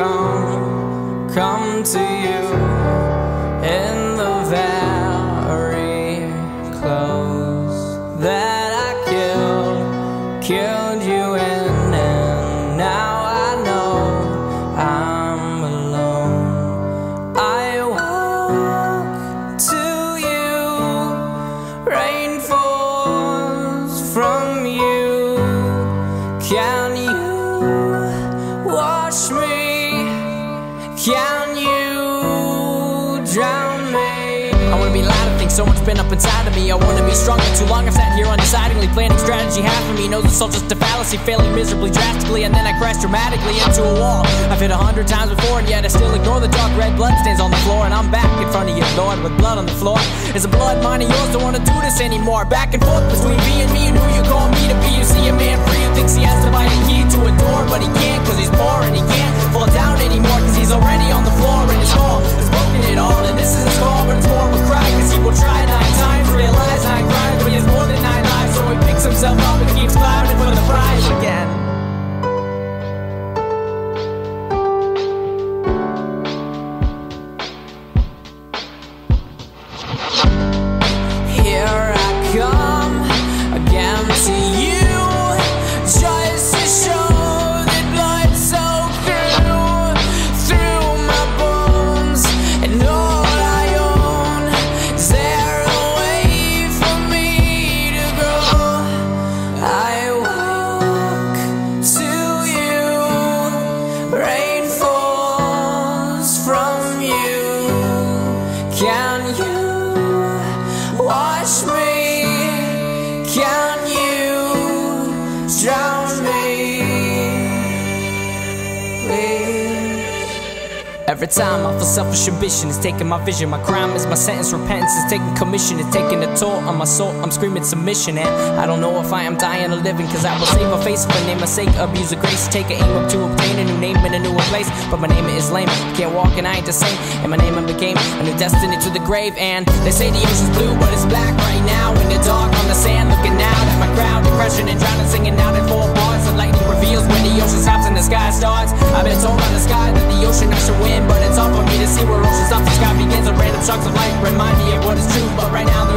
come come to you in the very clothes that I killed, killed you in, and now I know I'm alone. I walk to you, rain falls from you. Can you wash me? Can you drown me? I wanna be loud of things, so much been up inside of me. I wanna be strong, too long I've sat here undecidedly planning strategy. Half of me knows it's all just a fallacy, failing miserably drastically, and then I crash dramatically into a wall. I've hit a hundred times before, and yet I still ignore the dark red blood stains on the floor. And I'm back in front of you, Lord, with blood on the floor. Is a blood mine or yours? Don't wanna do this anymore. Back and forth between me and me and who you call me so he picks himself up Can you? Wash me, can you drown me? Every time I feel selfish ambition is taking my vision. My crime is my sentence. Repentance is taking commission. It's taking a toll on my soul. I'm screaming submission. And I don't know if I am dying or living. Cause I will save my face for name my sake. Abuse of grace. Take a aim up to obtain a new name in a newer place. But my name is lame. Can't walk and I ain't the same. And my name I became a new destiny to the grave. And they say the ocean's blue, but it's black right now. In the dark on the sand, The sky begins to random chunks of light Remind me of what is true. But right now